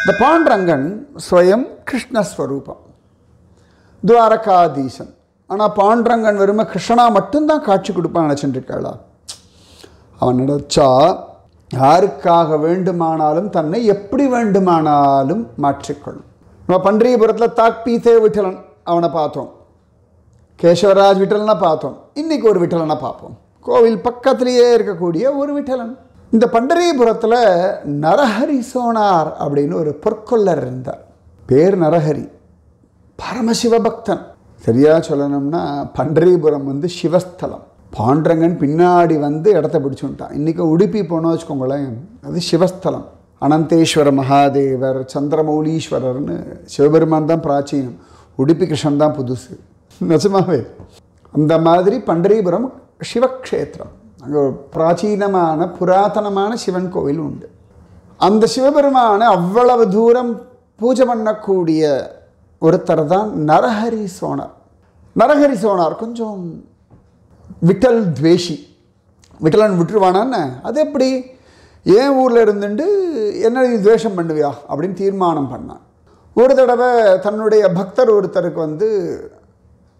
இந்த பாண்டரங்கன் ஸ்வயம் கிருஷ்ணஸ்வரூபம் துவாரகாதீசன் ஆனால் பாண்டரங்கன் வெறும கிருஷ்ணா மட்டும்தான் காட்சி கொடுப்பான் நினச்சிட்டு இருக்காளா? அவன் நினைச்சா யாருக்காக வேண்டுமானாலும் தன்னை எப்படி வேண்டுமானாலும் மாற்றிக்கொள்ளும். நம்ம பண்டரிபுரத்தில் தாக்பீதே விட்டலன் அவனை பார்த்தோம். கேசவராஜ் விட்டலனை பார்த்தோம். இன்னைக்கு ஒரு விட்டலனை பார்ப்போம். கோவில் பக்கத்திலேயே இருக்கக்கூடிய ஒரு விட்டலன். இந்த பண்டரிபுரத்தில் நரஹரி சோனார் அப்படின்னு ஒரு பொற்கொள்ளர் இருந்தார். பேர் நரஹரி. பரமசிவ பக்தன் சரியாக சொல்லணும்னா பண்டரிபுரம் வந்து சிவஸ்தலம். பாண்டரங்கன் பின்னாடி வந்து இடத்த பிடிச்சுட்டான் இன்றைக்கி உடுப்பி போனோம் வச்சுக்கோங்களேன் அது சிவஸ்தலம். அனந்தேஸ்வர மகாதேவர் சந்திரமௌலீஸ்வரர்னு சிவபெருமான் தான் பிராச்சீனம். உடுப்பி கிருஷ்ணன் தான் புதுசு. நிஜமாவே. அந்த மாதிரி பண்டரிபுரம் சிவக்ஷேத்திரம். அங்கே ஒரு பிராச்சீனமான புராதனமான சிவன் கோவில் உண்டு அந்த சிவபெருமானை அவ்வளவு தூரம் பூஜை பண்ணக்கூடிய ஒருத்தர் தான் நரஹரி சோனார். நரஹரி சோனார் கொஞ்சம் விட்டல் துவேஷி. விட்டலன் விட்டுருவானான்னு அது எப்படி? ஏன் ஊரில் இருந்துட்டு என்ன நீ துவேஷம் பண்ணுவியா? அப்படின்னு தீர்மானம் பண்ணான். ஒரு தடவை தன்னுடைய பக்தர் ஒருத்தருக்கு வந்து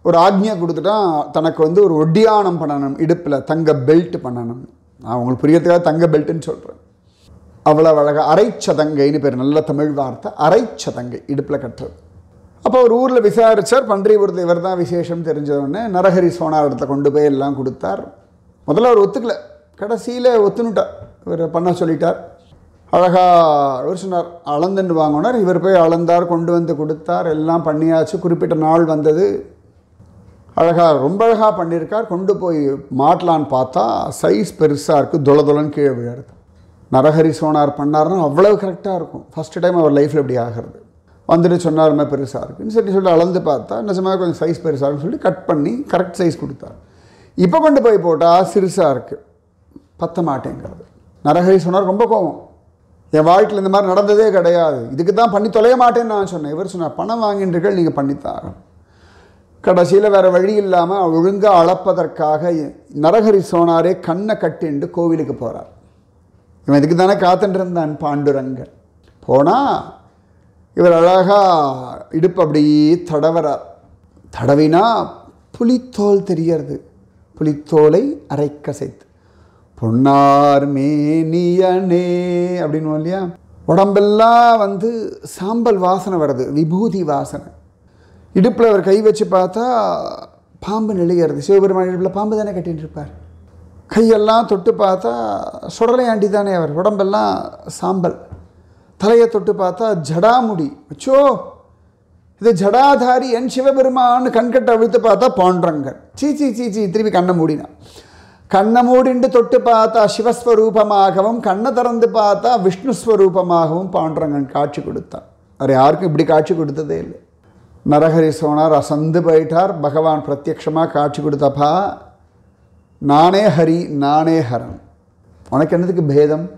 ஒரு ஆக்ஞை கொடுத்துட்டான் தனக்கு வந்து ஒரு ஒட்டியானம் பண்ணணும் இடுப்பில் தங்க பெல்ட் பண்ணணும். நான் உங்களுக்கு புரியறதுக்காக தங்க பெல்ட்டுன்னு சொல்கிறேன் அவ்வளோ அழகாக அரைச்சதங்கைன்னு பேர் நல்ல தமிழ் வார்த்தை அரைச்சதங்கை இடுப்பில் கட்டுறது. அப்போ ஒரு ஊரில் விசாரிச்சார் பன்றிபுரத்தில் இவர் தான் விசேஷம் தெரிஞ்சவொடனே நரஹரி சோனார் இடத்துல கொண்டு போய் எல்லாம் கொடுத்தார். முதல்ல அவர் ஒத்துக்கல. கடைசியில் ஒத்துனுட்டார் இவர் பண்ண சொல்லிட்டார். அழகாக இவர் சொன்னார் அளந்துன்னு வாங்கினார் இவர் போய் அளந்தார் கொண்டு வந்து கொடுத்தார். எல்லாம் பண்ணியாச்சு. குறிப்பிட்ட நாள் வந்தது. அழகாக ரொம்ப அழகாக பண்ணியிருக்கார். கொண்டு போய் மாட்டலான்னு பார்த்தா சைஸ் பெருசாக இருக்குது தொல தொலன்னு கீழே விழுறது நரஹரி சோனார் பண்ணார்னா அவ்வளவு கரெக்டாக இருக்கும். ஃபஸ்ட்டு டைம் அவர் லைஃப்பில் இப்படி ஆகிறது. வந்துட்டு சொன்னாருமே பெருசாக இருக்குன்னு சரி சொல்லி அளந்து பார்த்தா நிஜமாக கொஞ்சம் சைஸ் பெருசாக இருக்குன்னு சொல்லி கட் பண்ணி கரெக்ட் சைஸ் கொடுத்தார். இப்போ கொண்டு போய் போட்டால் சிறுசாக இருக்குது பத்த மாட்டேங்கிறது. நரஹரி சொன்னார் ரொம்ப கோவம். என் வாழ்க்கையில் இந்த மாதிரி நடந்ததே கிடையாது. இதுக்கு தான் பண்ணி தொலைய மாட்டேன்னு நான் சொன்னேன். இவர் சொன்னார் பணம் வாங்கின்றீர்கள் நீங்கள் பண்ணித்தான் கடைசியில் வேறு வழி இல்லாமல் ஒழுங்காக அளப்பதற்காக நரஹரி சோனாரே கண்ணை கட்டிண்டு கோவிலுக்கு போகிறார் இவன் இதுக்கு தானே காத்துட்டு இருந்தான் பாண்டுரங்கன். போனால் இவர் அழகாக இடுப்பு அப்படியே தடவரார் தடவினா புலித்தோல் தெரியறது புலித்தோலை அரைக்கசைத்து பொன்னார் மேனியனே அப்படின்னு இல்லையா? உடம்பெல்லாம் வந்து சாம்பல் வாசனை வருது விபூதி வாசனை. இடுப்பில் அவர் கை வச்சு பார்த்தா பாம்பு நெழுகிறது சிவபெருமான் இடுப்பில் பாம்பு தானே கட்டின்னு இருப்பார் கையெல்லாம் தொட்டு பார்த்தா சுடலையாண்டி தானே அவர். உடம்பெல்லாம் சாம்பல். தலையை தொட்டு பார்த்தா ஜடாமுடி. அச்சோ! இது ஜடாதாரி என் சிவபெருமான்னு கண்கட்டை அவிழ்த்து பார்த்தா பாண்டரங்கன். சீ சீ சீ சீ திருப்பி கண்ணை மூடினான். கண்ணை மூடிண்டு தொட்டு பார்த்தா சிவஸ்வரூபமாகவும் கண்ணை திறந்து பார்த்தா விஷ்ணு ஸ்வரூபமாகவும் பாண்டரங்கன் காட்சி கொடுத்தான். அவர் யாருக்கும் இப்படி காட்சி கொடுத்ததே இல்லை. நரஹரி சோனார் அசந்து போயிட்டார். பகவான் பிரத்யக்ஷமாக காட்சி கொடுத்தப்பா நானே ஹரி நானே ஹரன் உனக்கு என்னதுக்கு பேதம்?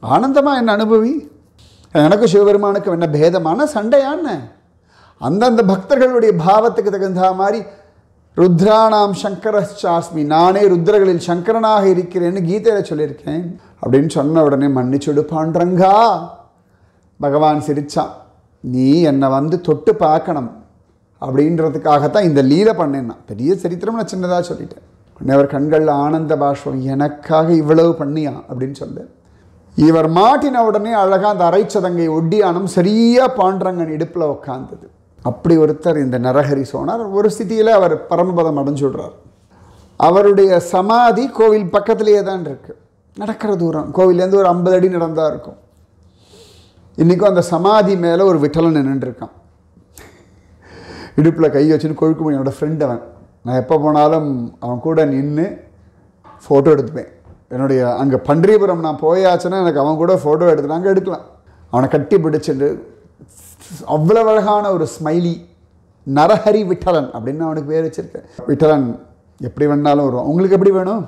ஆனந்தமாக என்ன அனுபவி? எனக்கு சிவபெருமானுக்கும் என்ன பேதமான சண்டையான்னு அந்தந்த பக்தர்களுடைய பாவத்துக்கு தகுந்த மாதிரி ருத்ரானாம் சங்கரச்சாஸ்மி நானே ருத்ரகளில் சங்கரனாக இருக்கிறேன்னு கீதையில் சொல்லியிருக்கேன். அப்படின்னு சொன்ன உடனே மன்னிச்சுடு பாண்டரங்கா. பகவான் சிரிச்சான். நீ என்னை வந்து தொட்டு பார்க்கணும். அப்படின்றதுக்காகத்தான் இந்த லீலை பண்ணேன் நான் பெரிய சரித்திரம் நான் சின்னதாக சொல்லிட்டேன். உடனே அவர் கண்களில் ஆனந்த பாஷ்வம் எனக்காக இவ்வளவு பண்ணியா? அப்படின்னு சொல்ல இவர் மாட்டின உடனே அழகாக அந்த அரைச்சதங்கை ஒட்டியானம் சரியாக பாண்டரங்கன் இடுப்பில் உட்காந்தது அப்படி ஒருத்தர் இந்த நரஹரி சோனார் ஒரு ஸ்திதியில் அவர் பரமபதம் அடைஞ்சுடுறார். அவருடைய சமாதி கோவில் பக்கத்திலேயே தான் இருக்கு. நடக்கிற தூரம். கோவிலேருந்து ஒரு ஐம்பது அடி நடந்தா இருக்கும். இன்றைக்கும் அந்த சமாதி மேலே ஒரு விட்டலன் நின்றுருக்கான் இடுப்பில் கை வச்சுன்னு கொழுக்கும் என்னோடய ஃப்ரெண்ட் அவன். நான் எப்போ போனாலும் அவன் கூட நின்று ஃபோட்டோ எடுத்துப்பேன். என்னுடைய அங்கே பன்றியபுரம் நான் போயாச்சுன்னா எனக்கு அவன் கூட ஃபோட்டோ எடுத்து அங்கே எடுக்கலாம். அவனை கட்டி பிடிச்சிட்டு அவ்வளோ அழகான ஒரு ஸ்மைலி நரஹரி விட்டலன் அப்படின்னு அவனுக்கு பேர் வச்சுருக்கேன். விட்டலன் எப்படி வேணாலும் வருவான். உங்களுக்கு எப்படி வேணும்?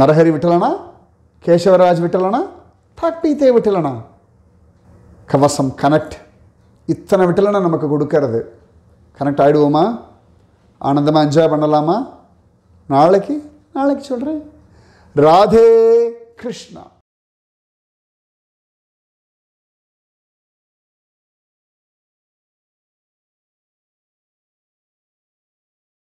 நரஹரி விட்டலனா? கேசவராஜ் விட்டலனா? டாக்டீத்தே விட்டலனா? கவசம் கனெக்ட் இத்தனை விட்டலனை நமக்கு கொடுக்கறது. கனெக்ட் ஆகிடுவோமா ஆனந்தமாக என்ஜாய் பண்ணலாமா? நாளைக்கு நாளைக்கு சொல்கிறேன் ராதே கிருஷ்ணா.